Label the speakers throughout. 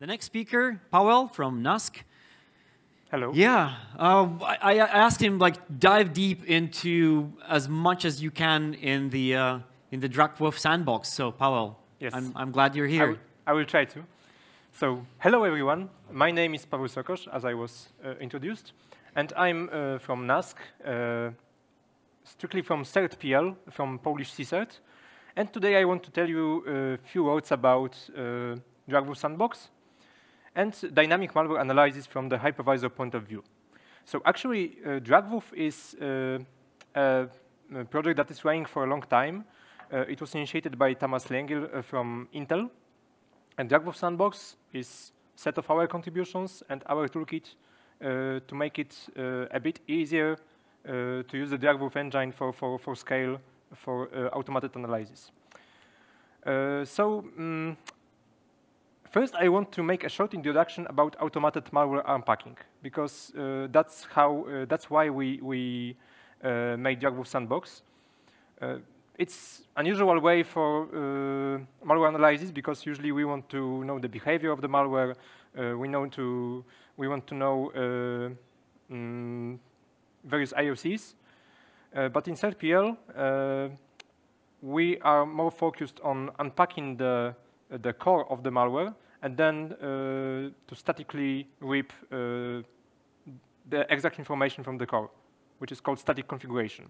Speaker 1: The next speaker, Paweł from NASK.
Speaker 2: Hello.
Speaker 1: Yeah, uh, I, I, asked him like dive deep into as much as you can in the uh, in the DRAKVUF sandbox. So Paweł,
Speaker 2: yes.
Speaker 1: I'm, I'm glad you're here.
Speaker 2: I, I will try to. So hello everyone. My name is Paweł Srokosz, as I was uh, introduced, and I'm uh, from NASK, uh, strictly from CERT.PL, from Polish CSIRT. And today I want to tell you a few words about uh, DRAKVUF Sandbox and dynamic malware analysis from the hypervisor point of view. So actually, uh, DRAKVUF is uh, a, project that is running for a long time. Uh, it was initiated by Tamas Lengyel uh, from Intel. And DRAKVUF Sandbox is set of our contributions and our toolkit uh, to make it uh, a bit easier to use the DRAKVUF engine for, for, for scale for automated analysis. so um, First, I want to make a short introduction about automated malware unpacking, because uh, that's how uh, that's why we we uh, made DRAKVUF Sandbox. Uh, it's an unusual way for uh, malware analysis because usually we want to know the behavior of the malware. Uh, we know to we want to know mm, various IOCs, but in CERT.PL we are more focused on unpacking the the core of the malware, and then uh, to statically reap uh, the exact information from the core, which is called static configuration.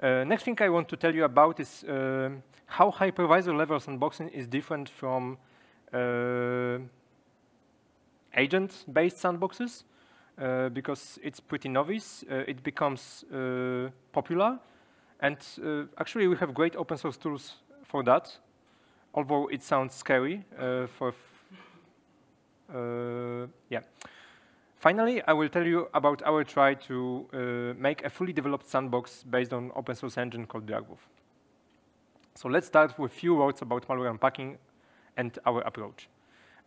Speaker 2: Uh, next thing I want to tell you about is uh, how hypervisor level sandboxing is different from uh, agent-based sandboxes, uh, because it's pretty novice. it becomes popular, and actually we have great open source tools for that although it sounds scary uh, for, uh, yeah. Finally, I will tell you about our try to uh, make a fully developed sandbox based on open source engine called DRAKVUF. So let's start with a few words about malware unpacking and our approach.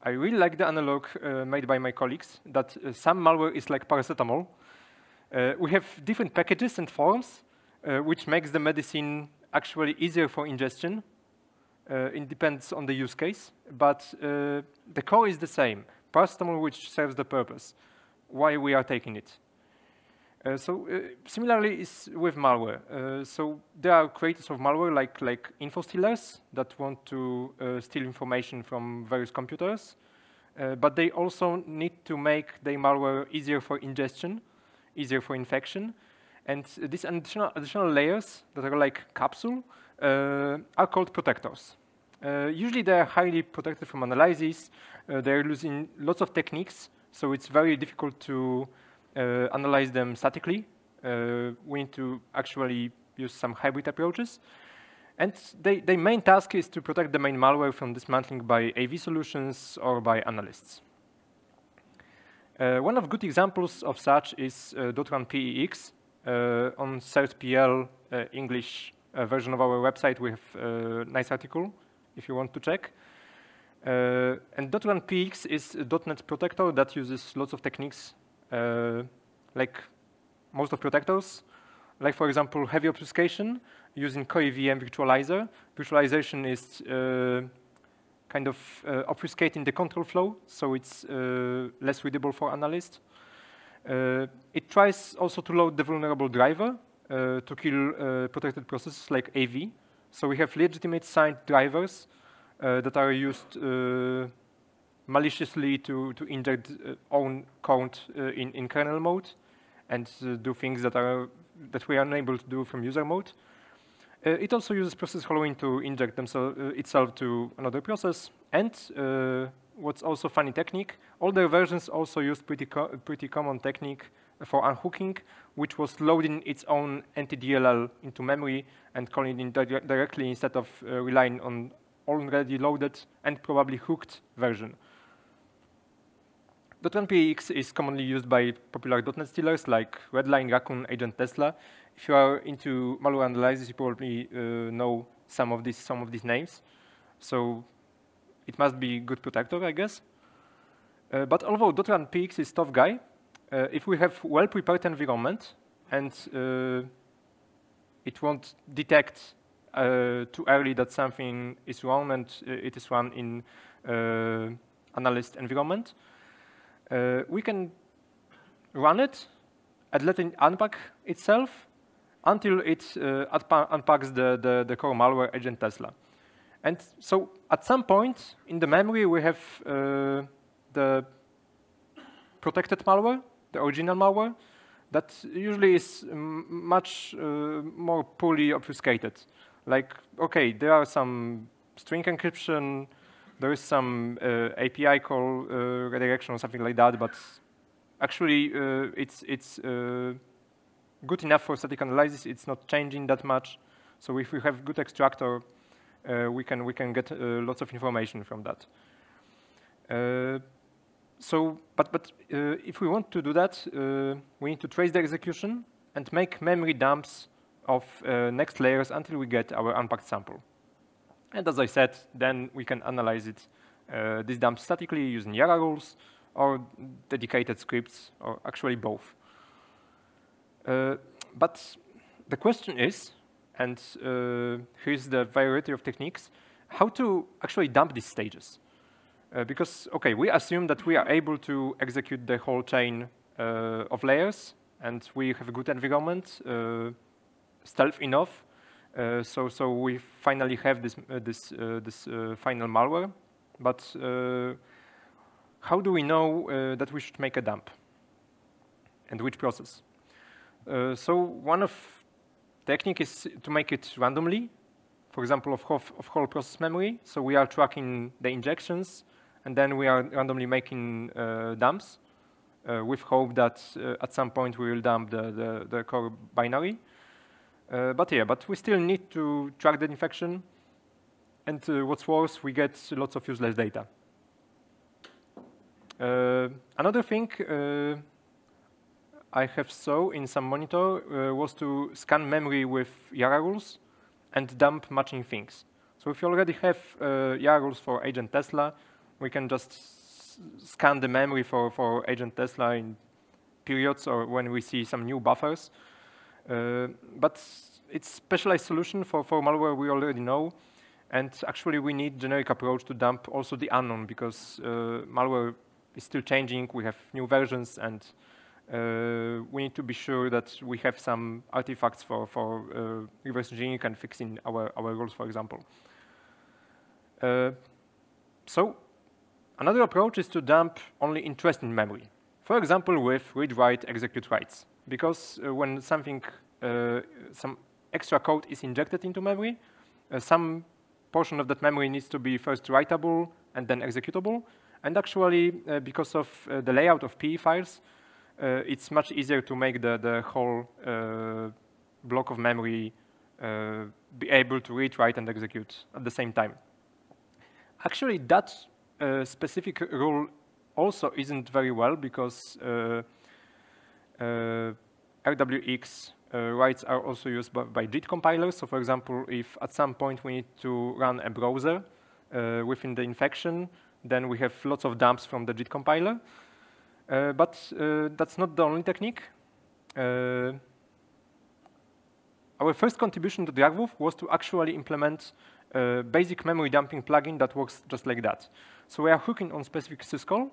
Speaker 2: I really like the analog uh, made by my colleagues that uh, some malware is like paracetamol. Uh, we have different packages and forms, which makes the medicine actually easier for ingestion it depends on the use case, but uh, the core is the same. Paracetamol which serves the purpose, why we are taking it. Uh, so uh, similarly is with malware. Uh, so there are creators of malware like, like info stealers that want to uh, steal information from various computers, but they also need to make their malware easier for ingestion, easier for infection. And these additional, additional layers that are like capsule are called protectors. Uh, usually they're highly protected from analysis. Uh, they're using lots of techniques, so it's very difficult to uh, analyze them statically. we need to actually use some hybrid approaches. And they, their main task is to protect the main malware from dismantling by AV solutions or by analysts. Uh, one of good examples of such is uh, DotRunpeX. Uh, on CERT.PL English version of our website, we have a nice article if you want to check. Uh, and DotRunpeX is a .NET protector that uses lots of techniques, uh, like most of protectors, like for example, heavy obfuscation using KoiVM virtualizer. Virtualization is uh, kind of uh, obfuscating the control flow, so it's uh, less readable for analysts. Uh, it tries also to load the vulnerable driver to kill protected processes like AV. So we have legitimate signed drivers uh, that are used uh, maliciously to, to inject uh, own code in, in kernel mode and do things that, are, that we are unable to do from user mode. Uh, it also uses process hollowing to inject uh, itself to another process. And uh, what's also funny technique, older versions also use pretty, co pretty common technique for unhooking, which was loading its own NTDLL into memory and calling it di directly instead of uh, relying on already loaded and probably hooked version. DotRunpeX is commonly used by popular .NET stealers like Redline, Raccoon, Agent Tesla. If you are into malware analysis, you probably uh, know some of these some of these names. So it must be good protector, I guess. Uh, but although DotRunpeX is tough guy, uh, if we have well-prepared environment and uh, it won't detect uh, too early that something is wrong and it is run in analyst environment. Uh, we can run it and let it unpack itself until it uh, unpacks the, the, the, core malware agent Tesla. And so at some point in the memory, we have uh, the protected malware, the original malware, that usually is much uh, more poorly obfuscated. Like, okay, there are some string encryption, there is some uh, API call uh, redirection or something like that, but actually uh, it's, it's uh, good enough for static analysis. It's not changing that much. So if we have good extractor, uh, we can we can get lots of information from that so, but, but uh, if we want to do that, uh, we need to trace the execution and make memory dumps of uh, next layers until we get our unpacked sample. And as I said, then we can analyze it, uh, these dumps statically using Yara rules or dedicated scripts, or actually both. Uh, but the question is, and uh, here's the variety of techniques, how to actually dump these stages. Uh, because, okay, we assume that we are able to execute the whole chain uh, of layers, and we have a good environment, uh, stealth enough, uh, so so we finally have this uh, this uh, this final malware. But how do we know that we should make a dump, and which process? so one of technique is to make it randomly, for example, of of whole process memory. So we are tracking the injections and then we are randomly making uh, dumps uh, with hope that uh, at some point we will dump the, the, the core binary. but yeah, but we still need to track the infection. And what's worse, we get lots of useless data. another thing I have saw in some monitor uh, was to scan memory with Yara rules and dump matching things. So if you already have uh, Yara rules for agent Tesla, we can just scan the memory for, for agent Tesla in periods or when we see some new buffers. Uh, but it's specialized solution for, for malware we already know. And actually, we need a generic approach to dump also the unknown because uh, malware is still changing. We have new versions, and uh, we need to be sure that we have some artifacts for, for uh, reverse engineering and fixing our, our rules, for example. Uh, so Another approach is to dump only interesting memory. For example, with read-write execute writes. Because uh, when something, uh, some extra code is injected into memory, uh, some portion of that memory needs to be first writable and then executable. And actually, uh, because of uh, the layout of PE files, uh, it's much easier to make the, the whole block of memory be able to read, write, and execute at the same time. Actually, that uh, specific rule also isn't very well because uh, uh, RWX writes are also used by, by JIT compilers. So for example, if at some point we need to run a browser within the infection, then we have lots of dumps from the JIT compiler. Uh, but uh, that's not the only technique. Uh, our first contribution to DRAKVUF was to actually implement a basic memory dumping plugin that works just like that. So we are hooking on specific syscall.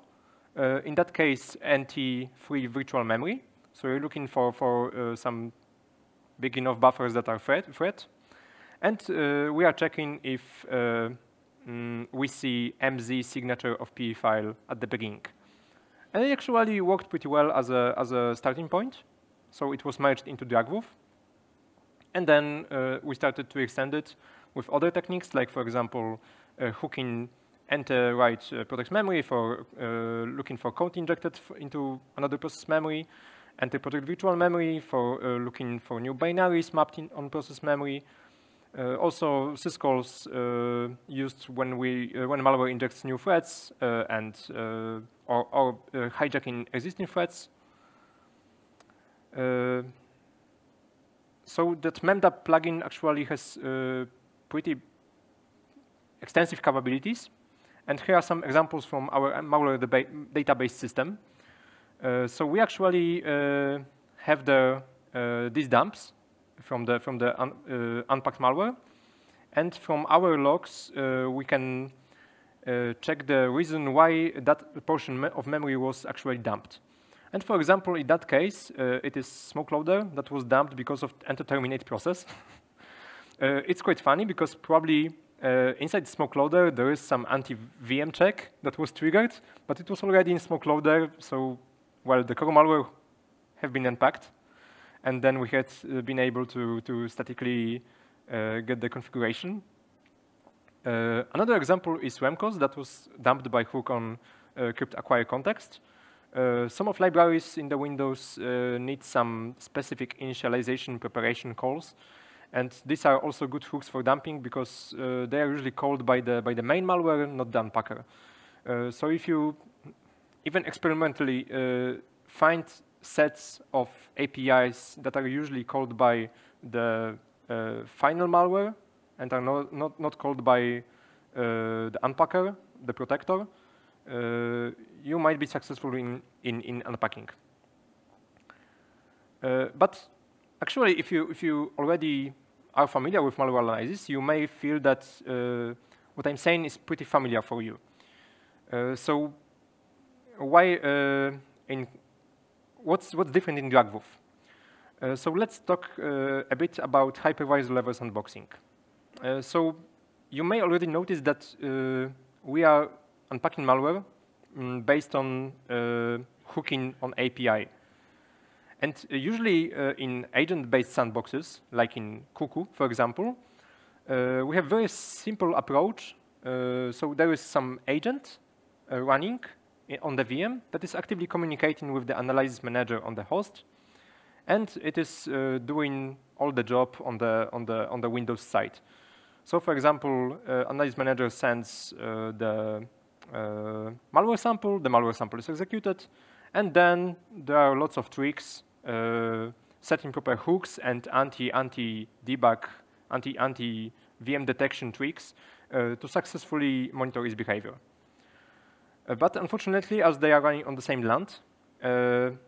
Speaker 2: Uh, in that case, NT free virtual memory. So we're looking for, for uh, some big enough buffers that are thread. thread. And uh, we are checking if uh, mm, we see MZ signature of PE file at the beginning. And it actually worked pretty well as a, as a starting point. So it was merged into DRAKVUF. And then uh, we started to extend it with other techniques, like, for example, uh, hooking enter write uh, memory for uh, looking for code injected into another process memory, enter protect virtual memory for uh, looking for new binaries mapped on process memory. Uh, also, syscalls uh, used when we uh, when malware injects new threads and or, or hijacking existing threads. so that memdump plugin actually has pretty extensive capabilities. And here are some examples from our malware database system. Uh, so we actually uh, have the, uh, these dumps from the, from the un, uh, unpacked malware. And from our logs, uh, we can uh, check the reason why that portion of memory was actually dumped. And for example, in that case, it is smoke loader that was dumped because of enter terminate process. it's quite funny because probably uh, inside smoke loader there is some anti-VM check that was triggered, but it was already in smoke loader, so well, the core malware have been unpacked, and then we had uh, been able to, to statically uh, get the configuration uh, another example is Remcos that was dumped by Hook on uh, crypt acquire context. Uh, some of libraries in the Windows need some specific initialization preparation calls. And these are also good hooks for dumping because uh, they are usually called by the, by the main malware, not the unpacker. Uh, so if you even experimentally find sets of APIs that are usually called by the final malware, and are not, not, not called by uh, the unpacker, the protector, uh, you might be successful in, in, in unpacking. Uh, but actually, if you, if you already are familiar with malware analysis, you may feel that what I'm saying is pretty familiar for you. so why in what's what's different in DRAKVUF? Uh, so let's talk uh, a bit about hypervisor level sandboxing. Uh, so you may already notice that uh, we are unpacking malware um, based on uh, hooking on API. And usually in agent-based sandboxes, like in Cuckoo, for example, we have very simple approach. so there is some agent running on the VM that is actively communicating with the analysis manager on the host, and it is uh, doing all the job on the on the on the Windows side. So for example, uh, Analysis Manager sends uh, the uh, malware sample, the malware sample is executed, and then there are lots of tricks, uh, setting proper hooks and anti-anti-debug, anti-anti-VM detection tricks uh, to successfully monitor its behavior. Uh, but unfortunately, as they are running on the same LANT,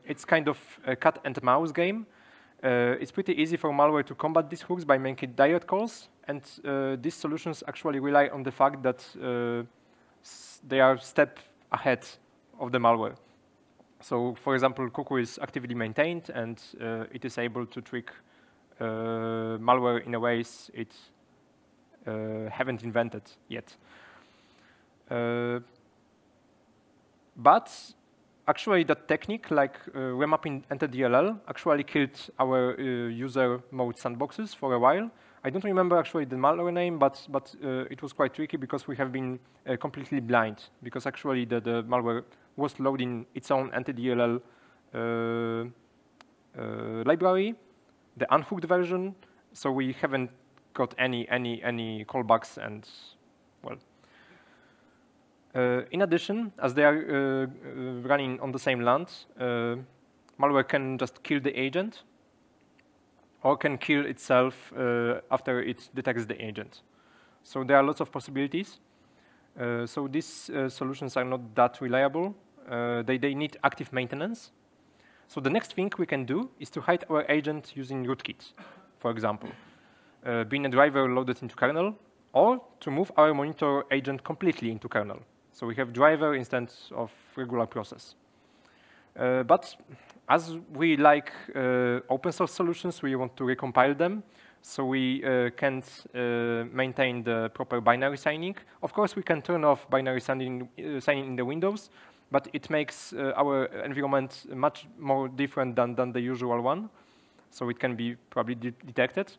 Speaker 2: it's kind of a cat and mouse game. it's pretty easy for malware to combat these hooks by making direct calls, and uh, these solutions actually rely on the fact that uh, they are step ahead of the malware. So, for example, Cuckoo is actively maintained, and uh, it is able to trick malware in a ways it haven't invented yet. but actually that technique, like uh, remapping NTDLL, actually killed our uh, user mode sandboxes for a while. I don't remember actually the malware name, but, but uh, it was quite tricky because we have been uh, completely blind, because actually the, the malware was loading its own NTDLL uh, uh, library, the unhooked version, so we haven't got any, any, any callbacks and, well, uh, in addition, as they are uh, uh, running on the same LANT, malware can just kill the agent or can kill itself after it detects the agent. So there are lots of possibilities. Uh, so these uh, solutions are not that reliable. Uh, they, they need active maintenance. So the next thing we can do is to hide our agent using rootkit, for example. being a driver loaded into kernel, or to move our monitor agent completely into kernel. So we have driver instead of regular process. Uh, but as we like uh, open source solutions, we want to recompile them. So we uh, can't uh, maintain the proper binary signing. Of course, we can turn off binary signing, uh, signing in the Windows, but it makes uh, our environment much more different than, than the usual one. So it can be probably de detected.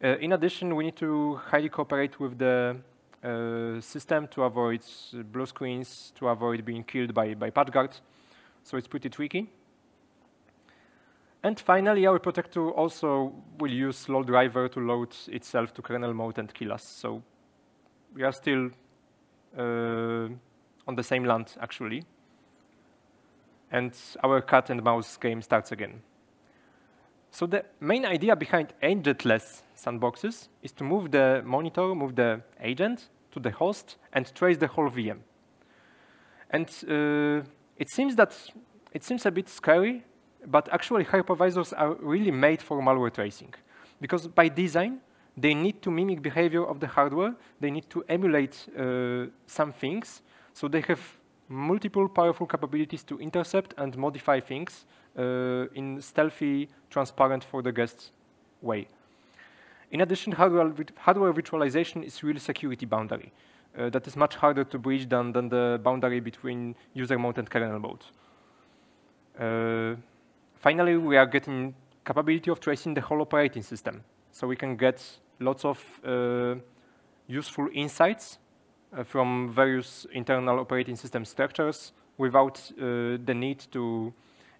Speaker 2: in addition, we need to highly cooperate with the uh, system to avoid blue screens, to avoid being killed by, by patchguard. So it's pretty tricky. And finally, our protector also will use load driver to load itself to kernel mode and kill us. So we are still uh, on the same land, actually. And our cat and mouse game starts again. So the main idea behind agentless sandboxes is to move the monitor, move the agent to the host and trace the whole VM. And uh, it seems that it seems a bit scary, but actually hypervisors are really made for malware tracing. Because by design, they need to mimic behavior of the hardware. They need to emulate uh, some things. So they have multiple powerful capabilities to intercept and modify things uh, in stealthy, transparent for the guests way. In addition, hardware, virtualization is really security boundary. Uh, that is much harder to breach than, than the boundary between user mode and kernel mode. Uh, finally, we are getting capability of tracing the whole operating system. So we can get lots of uh, useful insights from various internal operating system structures without uh, the need to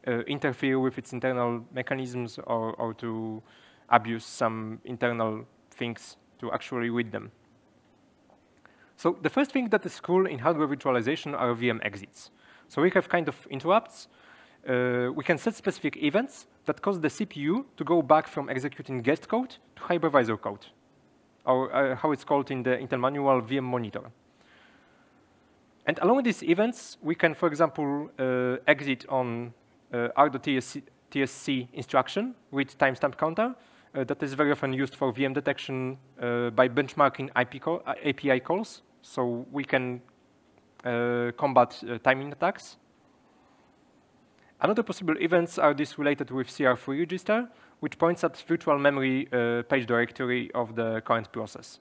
Speaker 2: uh, interfere with its internal mechanisms or, or to abuse some internal things to actually read them. So the first thing that is cool in hardware virtualization are VM exits. So we have kind of interrupts. Uh, we can set specific events that cause the CPU to go back from executing guest code to hypervisor code, or uh, how it's called in the Intel manual, VM monitor. And along these events, we can, for example, uh, exit on uh, RDTSC TSC instruction with timestamp counter uh, that is very often used for VM detection uh, by benchmarking call, uh, API calls. So we can uh, combat timing attacks. Another possible events are these related with CR3 register, which points at virtual memory page directory of the current process.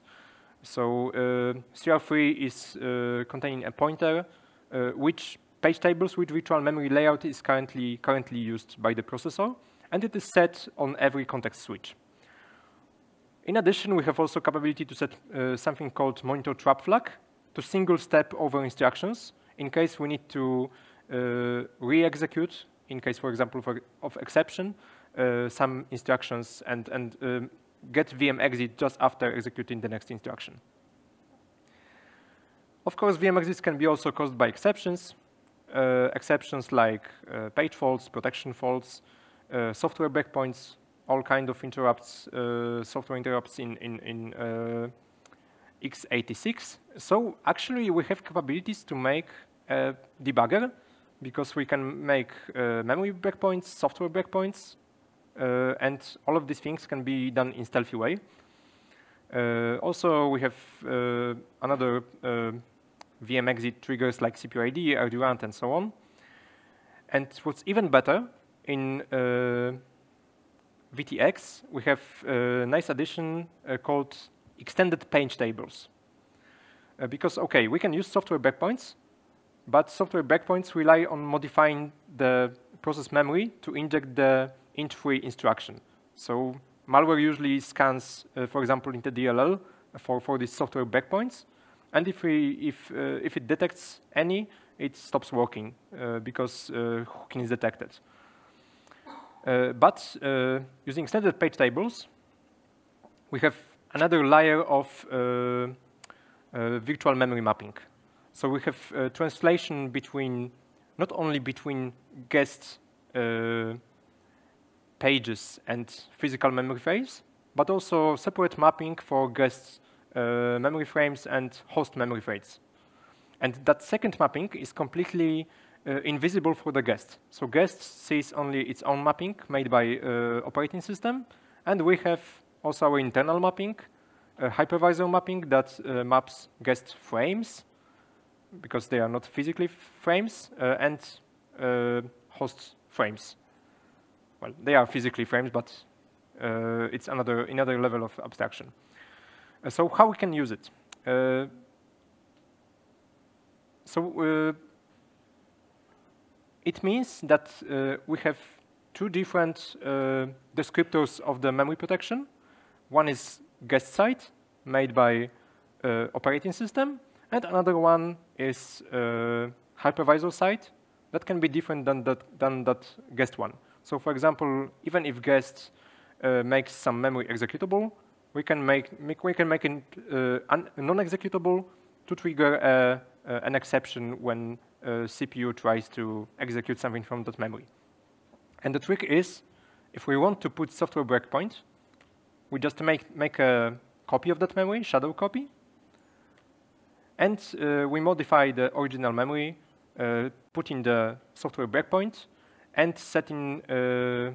Speaker 2: So uh, CR3 is uh, containing a pointer, uh, which page tables with virtual memory layout is currently, currently used by the processor, and it is set on every context switch. In addition, we have also capability to set uh, something called monitor trap flag to single step over instructions in case we need to uh, re-execute, in case, for example, for, of exception, uh, some instructions and, and um, get VM exit just after executing the next instruction. Of course, VM exits can be also caused by exceptions. Uh, exceptions like uh, page faults, protection faults, uh, software breakpoints, all kind of interrupts, uh, software interrupts in, in, in uh, x86. So actually, we have capabilities to make a debugger because we can make uh, memory breakpoints, software breakpoints, and all of these things can be done in stealthy way. Uh, also, we have uh, another VM exit triggers like CPU ID, and so on. And what's even better, in VTX, we have a nice addition uh, called extended page tables. Uh, because, OK, we can use software breakpoints, but software breakpoints rely on modifying the process memory to inject the int3 instruction. So malware usually scans, uh, for example, NTDLL for, for these software breakpoints. And if, we, if, uh, if it detects any, it stops working uh, because uh, hooking is detected. Uh, but uh, using extended page tables, we have another layer of virtual memory mapping. So we have translation between, not only between guest pages and physical memory frames, but also separate mapping for guest uh, memory frames and host memory frames. And that second mapping is completely uh, invisible for the guest. So guest sees only its own mapping made by uh, operating system, and we have also our internal mapping, hypervisor mapping that uh, maps guest frames, because they are not physically frames, uh, and uh, host frames well, they are physically frames, but uh, it's another, another level of abstraction. Uh, so how we can use it? Uh, so uh, it means that uh, we have two different uh, descriptors of the memory protection. One is guest side, made by operating system, and another one is hypervisor side. That can be different than that, than that guest one. So for example, even if guest uh, makes some memory executable, we can make, make we can make it uh, non-executable to trigger uh, uh, an exception when uh, CPU tries to execute something from that memory. And the trick is, if we want to put software breakpoint, we just make, make a copy of that memory, shadow copy, and uh, we modify the original memory, uh, put in the software breakpoint, and setting uh,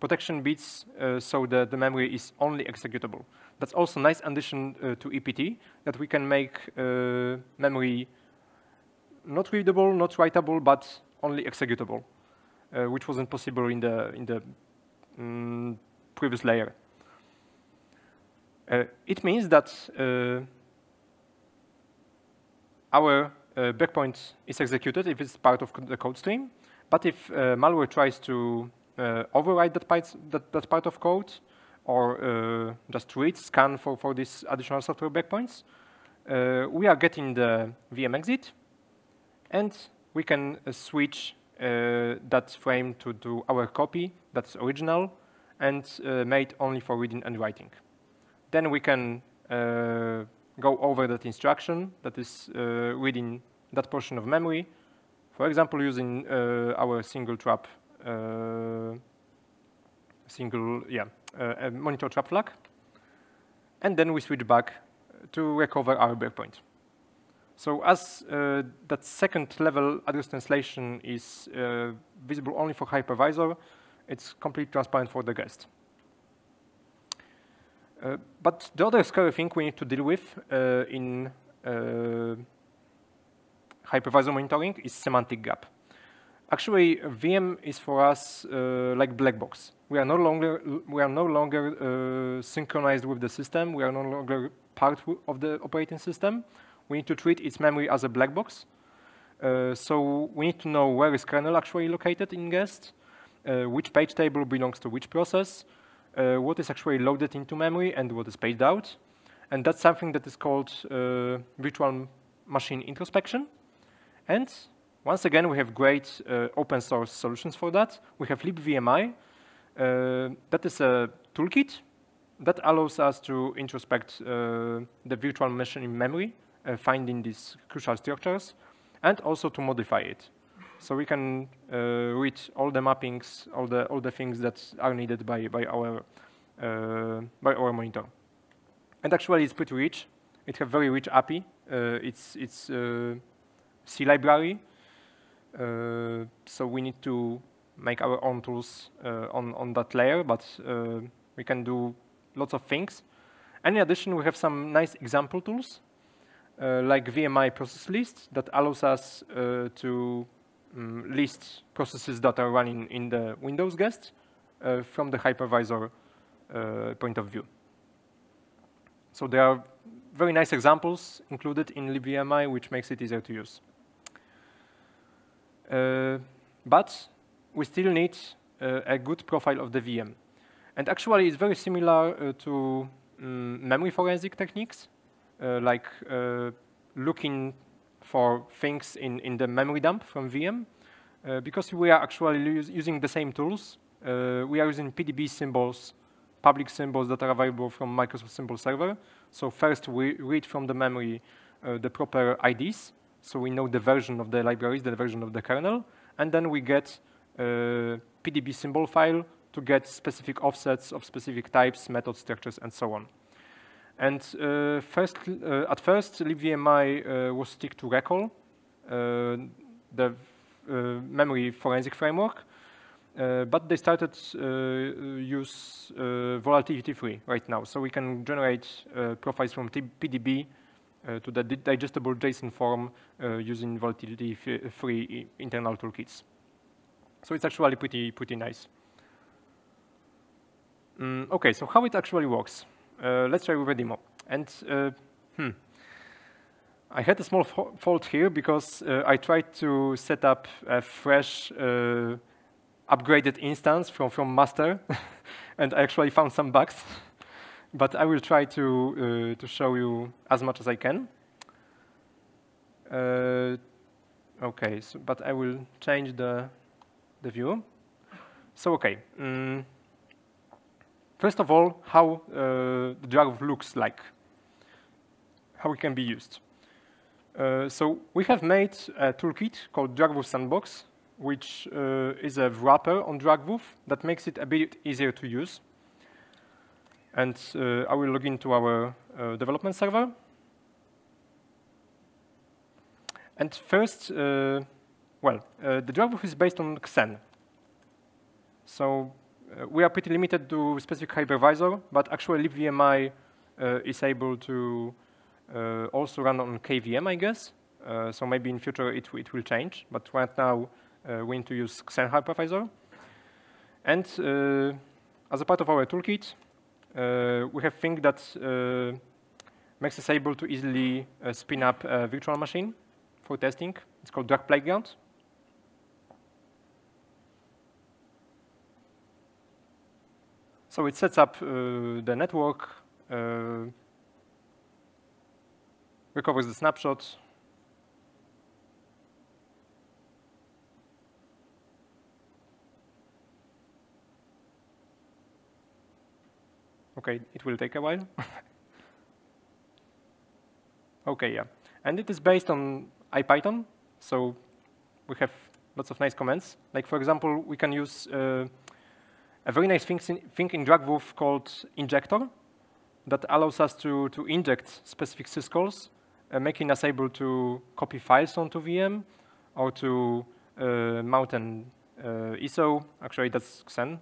Speaker 2: protection bits uh, so that the memory is only executable. That's also a nice addition uh, to EPT, that we can make memory not readable, not writable, but only executable, which wasn't possible in the, in the um, previous layer. Uh, it means that uh, our uh, breakpoint is executed if it's part of the code stream, but if malware tries to override that, that, that, part of code, or just read, scan for, for these additional software breakpoints, we are getting the VM exit, and we can uh, switch uh, that frame to, to our copy that's original and uh, made only for reading and writing. Then we can uh, go over that instruction that is uh, reading that portion of memory, for example, using uh, our single trap, uh, single, yeah, monitor trap flag. And then we switch back to recover our breakpoint. So as uh, that second level address translation is uh, visible only for hypervisor, it's completely transparent for the guest. Uh, but the other scary thing we need to deal with uh, in uh, hypervisor monitoring is semantic gap. Actually, VM is for us uh, like black box. We are no longer we are no longer uh, synchronized with the system. We are no longer part of the operating system. We need to treat its memory as a black box. Uh, so we need to know where is kernel actually located in guest, which page table belongs to which process, uh, what is actually loaded into memory and what is paged out. And that's something that is called uh, virtual machine introspection. And once again, we have great uh, open source solutions for that. We have libvmi. that is a toolkit that allows us to introspect uh, the virtual machine in memory, uh, finding these crucial structures, and also to modify it. So we can uh, read all the mappings, all the all the things that are needed by by our uh, by our monitor. And actually, it's pretty rich. It has very rich API. Uh, it's it's C library. so we need to make our own tools on on that layer, but we can do lots of things. And in addition, we have some nice example tools, uh, like VMI process list that allows us uh, to um, list processes that are running in the Windows guest uh, from the hypervisor uh, point of view. So there are very nice examples included in libvmi, which makes it easier to use. Uh, but we still need uh, a good profile of the VM. And actually, it's very similar uh, to um, memory forensic techniques, like looking for things in, in the memory dump from VM. Because we are actually using the same tools, we are using PDB symbols, public symbols that are available from Microsoft Symbol Server. So first we read from the memory uh, the proper IDs, so we know the version of the libraries, the version of the kernel, and then we get a PDB symbol file to get specific offsets of specific types, method structures, and so on. And uh, first, uh, at first, libvmi uh, was stick to Rekall, the memory forensic framework, but they started use Volatility 3 right now. So we can generate profiles from PDB uh, to the digestible JSON form uh, using Volatility 3 internal toolkits. So it's actually pretty pretty nice. Mm, okay, so how it actually works? Uh, let's try with a demo. And uh, hmm, I had a small fault here because uh, I tried to set up a fresh upgraded instance from, from master, and I actually found some bugs. but I will try to, uh, to show you as much as I can. Uh, okay, so, but I will change the, the view. So, okay. Mm, First of all, how uh, the DRAKVUF looks like, how it can be used. Uh, so we have made a toolkit called DRAKVUF Sandbox, which uh, is a wrapper on DRAKVUF that makes it a bit easier to use. And uh, I will log into our uh, development server. And first, uh, well, the driver is based on Xen. So uh, we are pretty limited to specific hypervisor, but actually libvmi uh, is able to uh, also run on KVM, I guess. Uh, so maybe in future it, it will change. But right now, uh, we need to use Xen hypervisor. And as a part of our toolkit, we have things that makes us able to easily spin up a virtual machine for testing. It's called drakplayground. So it sets up uh, the network, uh, recovers the snapshot, Okay, it will take a while. okay, yeah. And it is based on IPython, so we have lots of nice commands. Like, for example, we can use uh, a very nice thing in, thing in DRAKVUF called injector that allows us to, to inject specific syscalls, uh, making us able to copy files onto VM or to uh, mount an uh, ISO. Actually, that's Xen.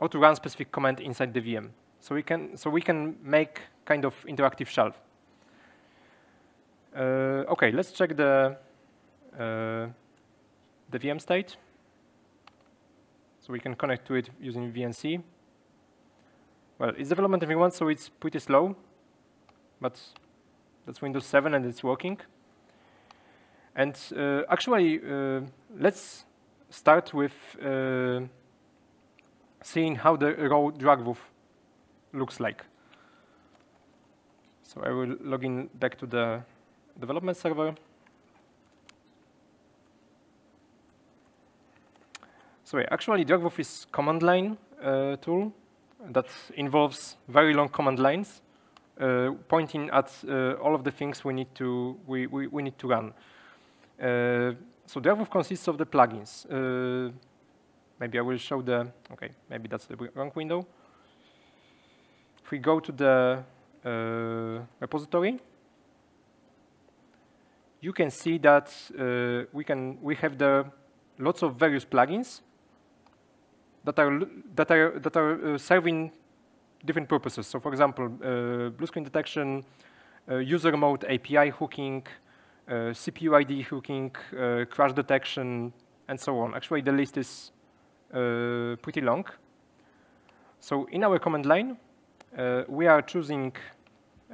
Speaker 2: Or to run specific command inside the VM. So we can, so we can make kind of interactive shelf. Uh, okay, let's check the, uh, the VM state. So we can connect to it using VNC. Well, it's development environment, so it's pretty slow, but that's Windows 7 and it's working. And uh, actually, uh, let's start with uh, seeing how the raw DRAKVUF looks like. So I will log in back to the development server. So actually DRAKVUF is command line uh, tool that involves very long command lines uh, pointing at uh, all of the things we need to we, we, we need to run. Uh, so DRAKVUF consists of the plugins. Uh, maybe I will show the okay, maybe that's the wrong window. If we go to the uh, repository, you can see that we can we have the lots of various plugins that are that are that are uh, serving different purposes. So, for example, uh, blue screen detection, uh, user mode API hooking, uh, CPU ID hooking, uh, crash detection, and so on. Actually, the list is uh, Uh, pretty long. So, in our command line, uh, we are choosing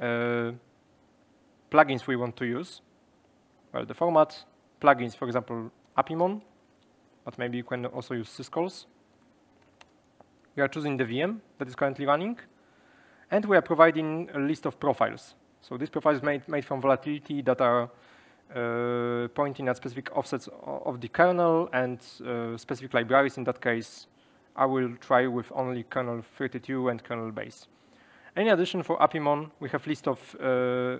Speaker 2: uh, plugins we want to use. Well, the format plugins, for example, Apimon, but maybe you can also use syscalls we are choosing the VM that is currently running, and we are providing a list of profiles. So this profile is made, made from volatility that are uh, pointing at specific offsets of the kernel and uh, specific libraries. In that case, I will try with only kernel 32 and kernel base. In addition, for Apimon, we have list of uh,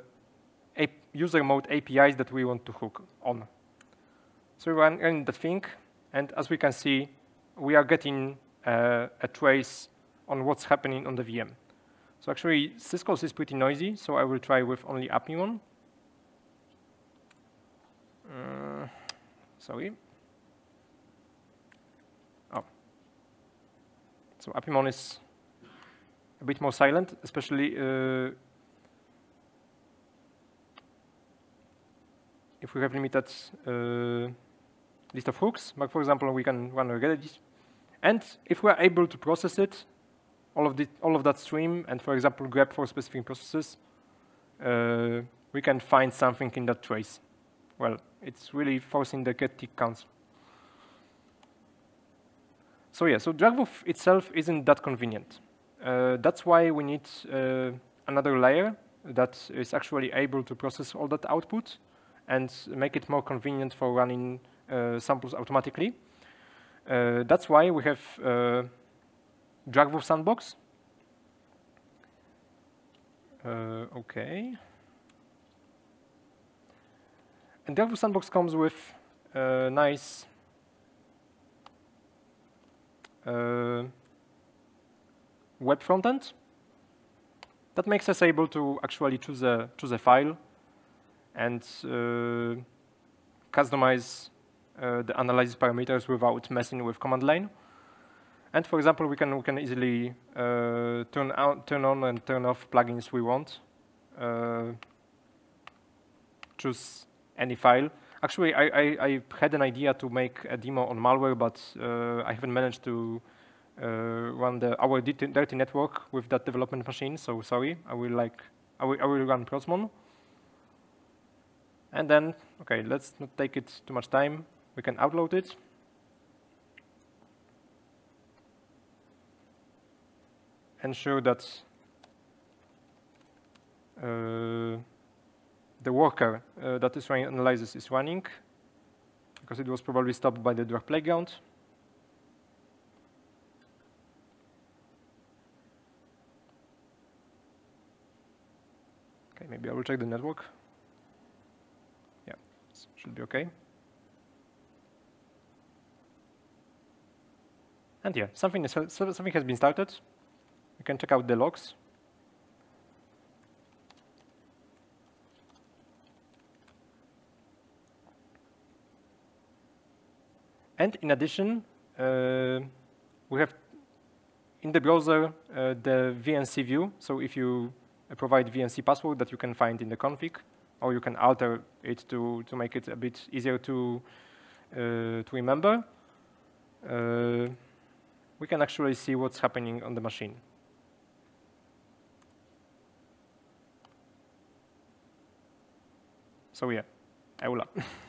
Speaker 2: user mode APIs that we want to hook on. So we run in that thing, and as we can see, we are getting uh, a trace on what's happening on the VM. So actually, syscalls is pretty noisy, so I will try with only Apimon. Uh, sorry. Oh. So Apimon is a bit more silent, especially uh, if we have limited uh, list of hooks. But for example, we can run a Redis and if we're able to process it, all of, the, all of that stream, and for example, grab for specific processes, uh, we can find something in that trace. Well, it's really forcing the get tick counts. So yeah, so DRAKVUF itself isn't that convenient. Uh, that's why we need uh, another layer that is actually able to process all that output and make it more convenient for running uh, samples automatically. Uh, that's why we have uh, DRAKVUF Sandbox. Uh, okay. And DRAKVUF Sandbox comes with a nice uh, web frontend that makes us able to actually choose a choose a file and uh, customize uh, the analysis parameters without messing with command line. And for example, we can we can easily uh, turn out, turn on and turn off plugins we want. Uh, choose any file. Actually, I, I, I, had an idea to make a demo on malware, but uh, I haven't managed to uh, run the our dirty network with that development machine. So sorry, I will like I will I will run Proxmoon. And then, okay, let's not take it too much time. We can upload it. ensure that uh, the worker uh, that is running analysis is running, because it was probably stopped by the drakplayground. Okay, maybe I will check the network. Yeah, should be okay. And yeah, something, something has been started. You can check out the logs. And in addition, uh, we have in the browser uh, the VNC view. So if you uh, provide VNC password that you can find in the config, or you can alter it to, to make it a bit easier to, to remember, we can actually see what's happening on the machine. So yeah, EULA.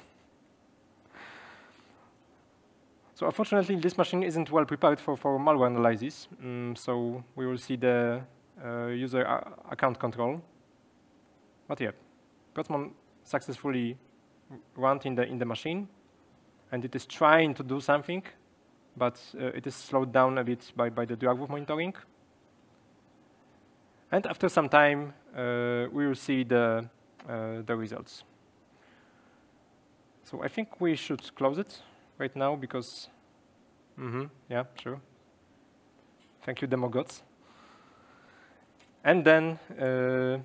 Speaker 2: so unfortunately, this machine isn't well prepared for, for malware analysis. Um, so we will see the uh, user account control. But yeah, Proxmoon successfully ran in the, in the machine. And it is trying to do something, but uh, it is slowed down a bit by, by the drug monitoring. And after some time, uh, we will see the, uh, the results. So I think we should close it right now because, mm -hmm, yeah, sure. Thank you, Demogods. And then, uh,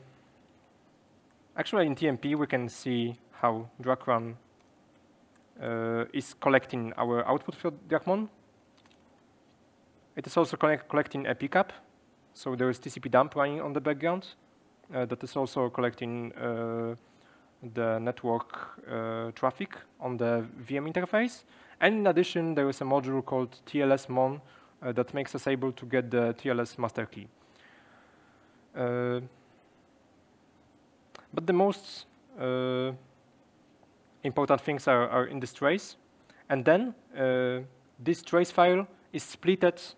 Speaker 2: actually in TMP, we can see how drakrun uh, is collecting our output for drakmon. It is also collecting a pcap. So there is TCP dump running on the background uh, that is also collecting uh, the network uh, traffic on the VM interface. And in addition, there is a module called TLS-mon uh, that makes us able to get the TLS master key. Uh, but the most uh, important things are, are, in this trace. And then uh, this trace file is splitted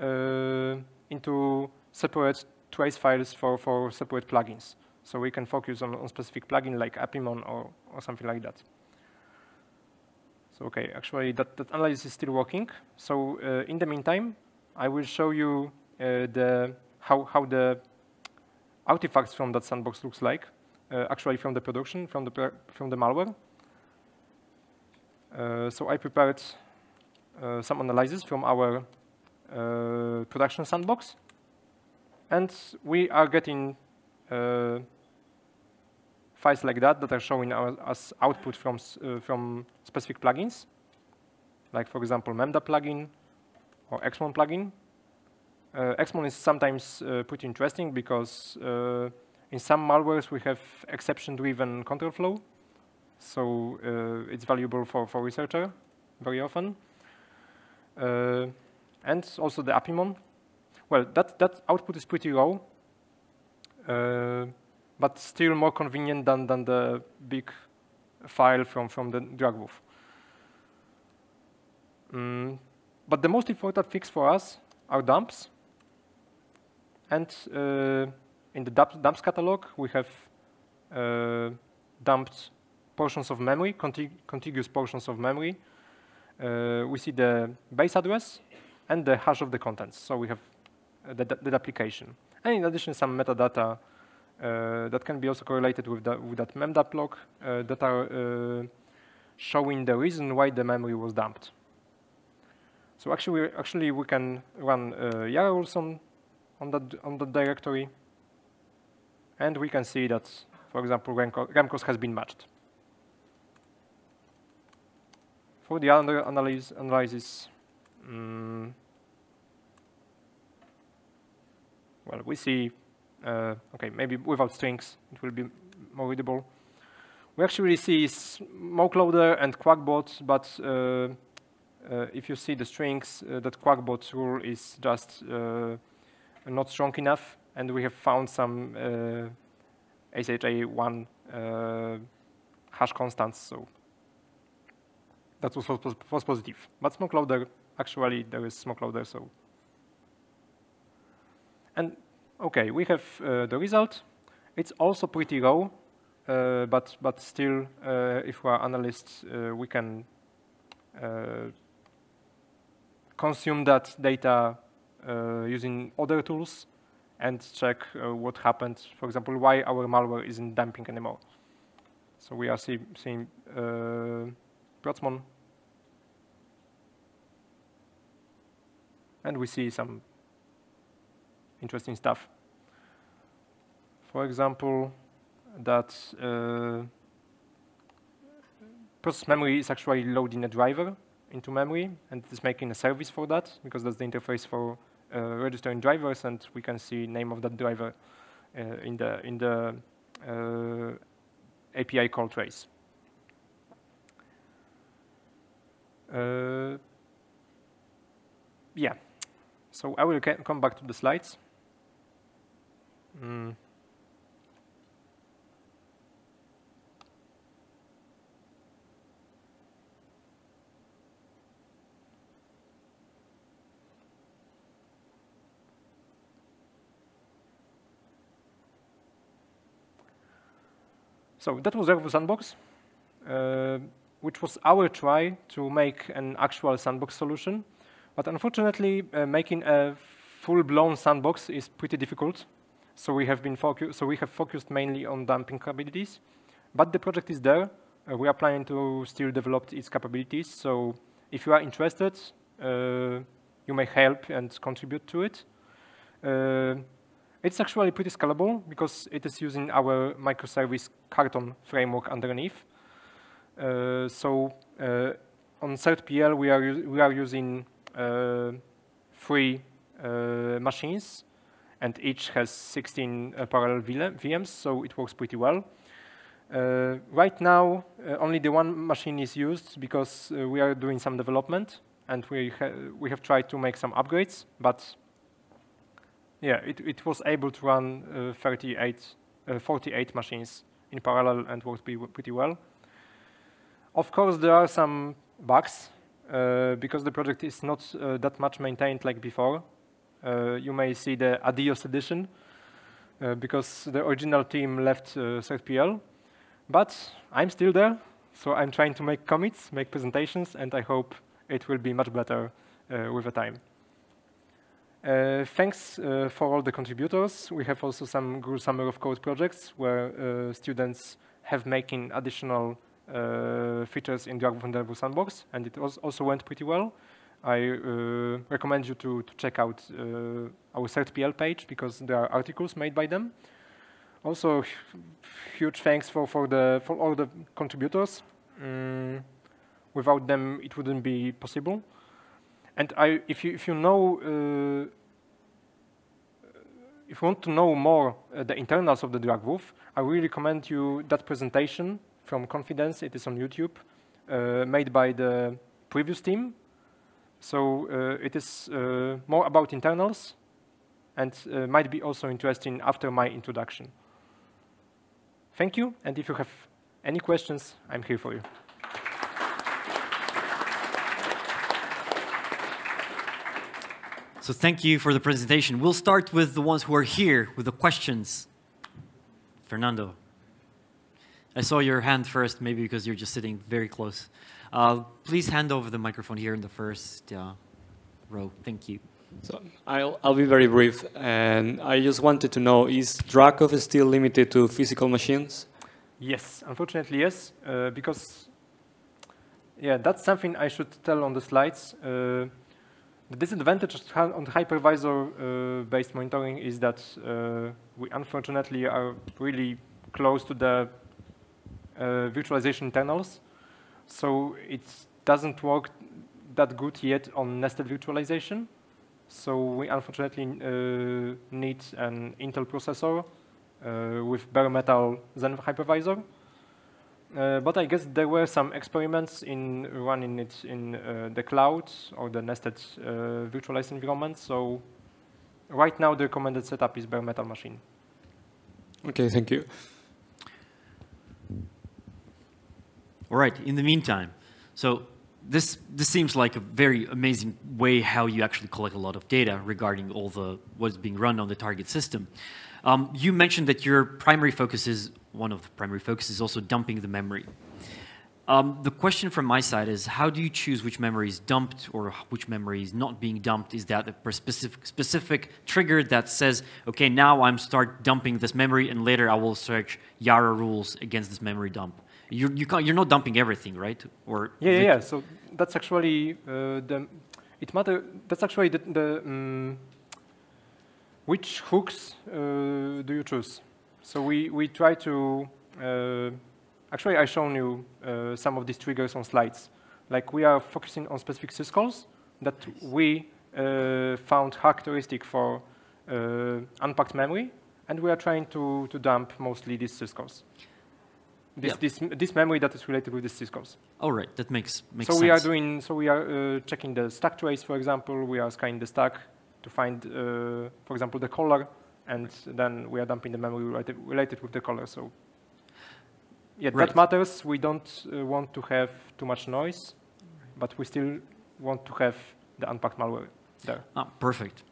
Speaker 2: uh, into separate trace files for, for separate plugins. So we can focus on, on specific plugin like apimon or, or something like that. So okay, actually that, that analysis is still working. So uh, in the meantime, I will show you uh, the how, how the artifacts from that sandbox looks like, uh, actually from the production, from the, from the malware. Uh, so I prepared uh, some analysis from our uh, production sandbox. And we are getting files like that that are showing as output from, uh, from specific plugins, like for example memdump plugin or exmon plugin. Uh, exmon is sometimes uh, pretty interesting because uh, in some malwares we have exception-driven control flow, so uh, it's valuable for, for researcher very often. Uh, and also the apimon. Well, that, that output is pretty raw, uh, but still more convenient than, than the big file from, from the DRAKVUF. Mm, but the most important fix for us are dumps. And uh, in the dumps catalog, we have uh, dumped portions of memory, contig contiguous portions of memory. Uh, we see the base address and the hash of the contents. So we have uh, the, the application. And in addition, some metadata uh, that can be also correlated with, the, with that memdump log uh, that are uh, showing the reason why the memory was dumped. So actually, actually we can run uh, on, on, that, on that directory, and we can see that, for example, Remcos has been matched. For the other analysis, analysis um, well, we see, uh, okay, maybe without strings, it will be more readable. We actually see smoke loader and Qakbot, but uh, uh, if you see the strings, uh, that Qakbot rule is just uh, not strong enough, and we have found some SHA-1 hash constants, so that was, was positive. But smoke loader, actually, there is smoke loader, so. And okay, we have uh, the result. It's also pretty low, uh, but but still, uh, if we are analysts, we can consume that data uh, using other tools and check uh, what happened, for example, why our malware isn't dumping anymore. So we are see, seeing uh, and we see some interesting stuff. For example, that uh, process memory is actually loading a driver into memory, and it's making a service for that, because that's the interface for uh, registering drivers, and we can see name of that driver uh, in the, in the uh, API call trace. Uh, yeah, so I will come back to the slides. Mm. So that was DRAKVUF Sandbox, uh, which was our try to make an actual sandbox solution. But unfortunately, uh, making a full-blown sandbox is pretty difficult. So we have been focused. so we have focused mainly on dumping capabilities. But the project is there. Uh, we are planning to still develop its capabilities. So if you are interested, uh, you may help and contribute to it. Uh, it's actually pretty scalable because it is using our microservice Karton framework underneath. Uh, so uh, on CERT.PL, we are, we are using uh, three machines, and each has 16 uh, parallel VMs, so it works pretty well. Uh, right now, only the one machine is used because we are doing some development, and we, ha we have tried to make some upgrades, but yeah, it, it was able to run uh, 38, uh, 48 machines in parallel and worked pretty well. Of course, there are some bugs uh, because the project is not uh, that much maintained like before. Uh, you may see the Adios edition uh, because the original team left uh. But I'm still there, so I'm trying to make commits, make presentations, and I hope it will be much better with the time. Uh, thanks uh, for all the contributors. We have also some Google Summer of Code projects where uh, students have making additional uh, features in the DRAKVUF Sandbox, and it also went pretty well. I uh, recommend you to, to check out uh, our CERT.PL page because there are articles made by them. Also, huge thanks for, for, the, for all the contributors. Mm, without them, it wouldn't be possible. And I, if, you, if you know, uh, if you want to know more uh, the internals of the DRAKVUF, I really recommend you that presentation from Confidence. It is on YouTube, uh, made by the previous team. So uh, it is uh, more about internals and uh, might be also interesting after my introduction. Thank you, and if you have any questions, I'm here for you.
Speaker 1: So thank you for the presentation. We'll start with the ones who are here with the questions. Fernando. I saw your hand first, maybe because you're just sitting very close. Uh, please hand over the microphone here in the first uh, row. Thank you.
Speaker 3: So I'll, I'll be very brief. And I just wanted to know, is DRAKVUF still limited to physical machines?
Speaker 2: Yes, unfortunately, yes. Uh, because, yeah, that's something I should tell on the slides. Uh, the disadvantage on hypervisor-based uh, monitoring is that uh, we unfortunately are really close to the virtualization internals. So it doesn't work that good yet on nested virtualization. So we unfortunately uh, need an Intel processor uh, with bare metal Xen hypervisor. Uh, but I guess there were some experiments in running it in uh, the cloud or the nested uh, virtualized environment. So right now the recommended setup is bare metal machine.
Speaker 3: Okay, thank you.
Speaker 1: All right, in the meantime, so this, this seems like a very amazing way how you actually collect a lot of data regarding all the what's being run on the target system. Um, you mentioned that your primary focus is, one of the primary focus is also dumping the memory. Um, the question from my side is, how do you choose which memory is dumped or which memory is not being dumped? Is that a specific, specific trigger that says, okay, now I'm start dumping this memory and later I will search Yara rules against this memory dump? You, you can't, you're not dumping everything, right? Or
Speaker 2: yeah, yeah, yeah. So that's actually uh, the, it matter, that's actually the, the um, which hooks uh, do you choose? So we, we try to, uh, actually I shown you uh, some of these triggers on slides. Like we are focusing on specific syscalls that nice. we uh, found characteristic for uh, unpacked memory, and we are trying to, to dump mostly these syscalls. This, this, this memory that is related with these syscalls.
Speaker 1: All oh, that makes, makes
Speaker 2: so
Speaker 1: sense.
Speaker 2: we are doing, so we are uh, checking the stack trace, for example, we are scanning the stack, to find, uh, for example, the color, and then we are dumping the memory related, related with the color. So yeah, right. that matters. We don't uh, want to have too much noise, but we still want to have the unpacked malware there.
Speaker 1: Ah, perfect.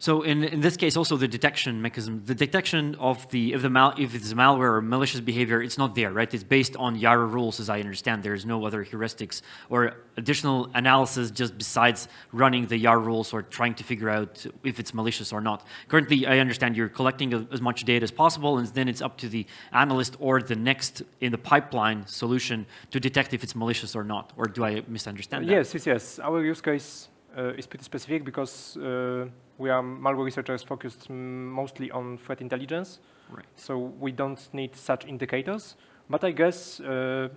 Speaker 1: So in, in this case, also the detection mechanism, the detection of the if the mal if it's malware or malicious behavior, it's not there, right? It's based on Yara rules, as I understand. There is no other heuristics or additional analysis just besides running the Yara rules or trying to figure out if it's malicious or not. Currently, I understand you're collecting as much data as possible, and then it's up to the analyst or the next in the pipeline solution to detect if it's malicious or not. Or do I misunderstand that?
Speaker 2: Yes, yes, yes. Our use case is pretty specific because uh, we are malware researchers focused mostly on threat intelligence.
Speaker 1: Right.
Speaker 2: So we don't need such indicators. But I guess uh,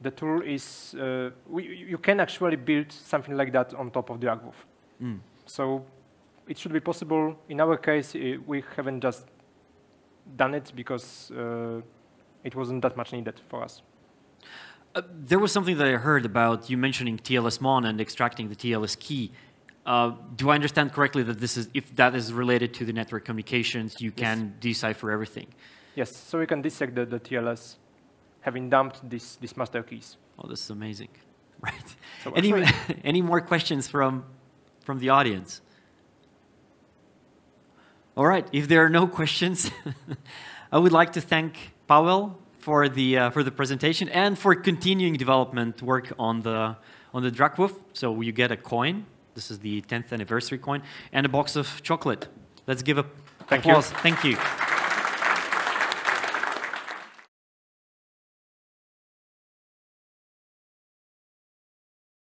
Speaker 2: the tool is, uh, we, you can actually build something like that on top of DRAKVUF. Mm. So it should be possible. In our case, uh, we haven't just done it because uh, it wasn't that much needed for us.
Speaker 1: Uh, there was something that I heard about you mentioning TLS-mon and extracting the TLS key. Uh, do I understand correctly that this is, if that is related to the network communications, you yes. can decipher everything?
Speaker 2: Yes, so we can dissect the, the TLS, having dumped this, these master keys.
Speaker 1: Oh, this is amazing. Right. So any, any more questions from, from the audience? All right, if there are no questions, I would like to thank Paweł for the, uh, for the presentation and for continuing development work on the, on the DRAKVUF. So you get a coin this is the 10th anniversary coin and a box of chocolate. Let's give a
Speaker 2: Thank
Speaker 1: applause.
Speaker 2: You.
Speaker 1: Thank you.